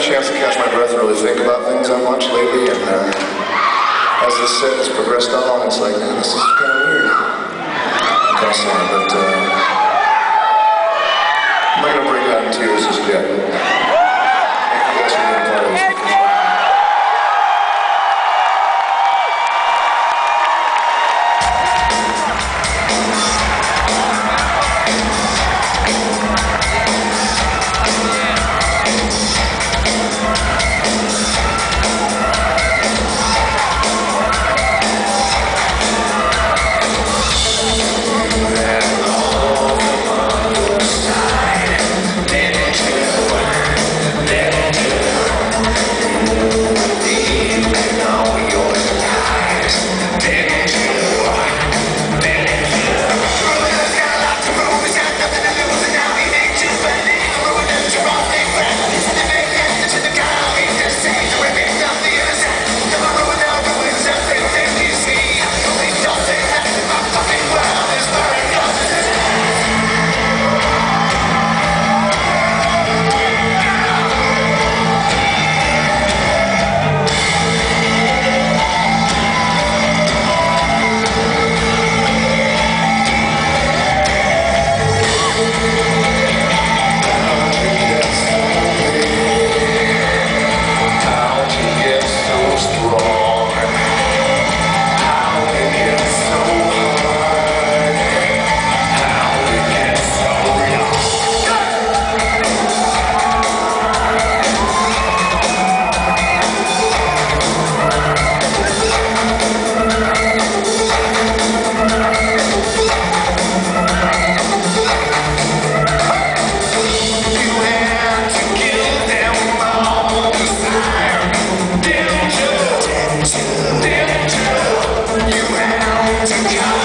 a chance to catch my breath and really think about things that much lately, and uh, as this set has progressed on, it's like, man, this is kind of weird. Kind of sad, but uh, you out to come.